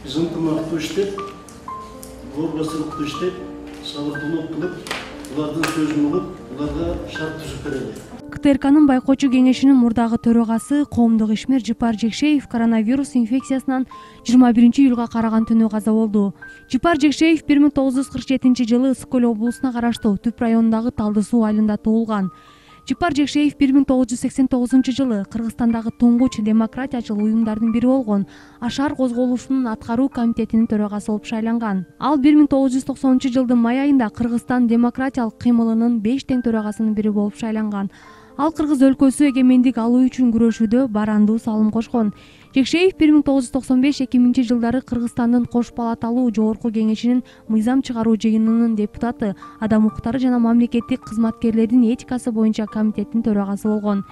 біз ынтымақты күштеп бауырластықты күштеп салықтылық қылып олардың сөзін ұғып оларға шарт түзіп береді ктркнын байкоочу кеңешинин мурдагы төрагасы коомдук ишмер жыпар жекшеев коронавирус инфекциясынан 21 июлга караган түнү каза болду жыпар жекшеев 1947 жылы ысык көл облусуна караштуу түп районундагы талдысуу айылында туулган жыпар жекшеев бир миң тогуз жүз сексен тогузунчу жылы кыргызстандагы туңгуч демократиячыл уюмдардын бири болгон ашар козголушунун аткаруу комитетинин төрагасы болуп шайланган. Ал бир миң тогуз жүз токсонунчу жылдын май айында кыргызстан демократиялык кыймылынын беш тең төрагасынын бири болуп шайланган ал кыргыз өлкөсү эгемендик алуу үчүн күрөшүүдө барандуу салым кошкон. Жекшеев бир миң тогуз жүз токсон беш эки миңинчи жылдары кыргызстандын кош палаталуу жогорку кеңешинин мыйзам чыгаруу жыйынынын депутаты адам укуктары жана мамлекеттик кызматкерлердин этикасы боюнча комитеттин төрагасы болгон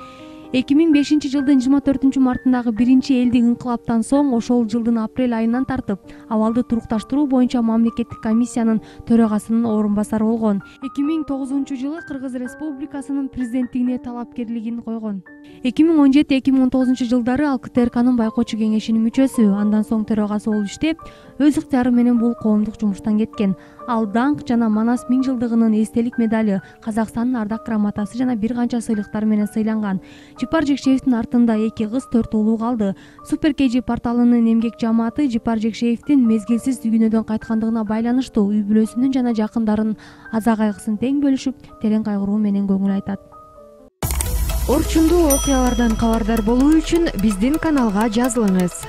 эки миң бешинчи жылдын жыйырма төртүнчү мартындагы биринчи элдик ыңкылаптан соң ошол жылдын апрель айынан тартып абалды турукташтыруу боюнча мамлекеттик комиссиянын төрагасынын орун басары болгон. эки миң тогузунчу жылы кыргыз республикасынын президенттигине талапкерлигин койгон. эки миң он жети эки миң он тогузунчу жылдары ал ктркнын байкоочу кеңешинин мүчөсү. Андан соң төрагасы болуп иштеп өз ыктыяры менен бул коомдук жумуштан кеткен ал даңк жана манас миң жылдыгынын эстелик медали казакстандын ардак грамотасы жана бир канча сыйлыктар менен сыйланган. Жыпар жекшеевдин артында эки кыз төрт уулу калды. Супер kg порталынын эмгек жамааты жыпар жекшеевдин мезгилсиз дүйнөдөн кайткандыгына байланыштуу үй бүлөсүнүн жана жакындарынын аза кайгысын тең бөлүшүп терең кайгыруу менен көңүл айтат. Орчундуу окуялардан кабардар болуу үчүн биздин каналга жазылыңыз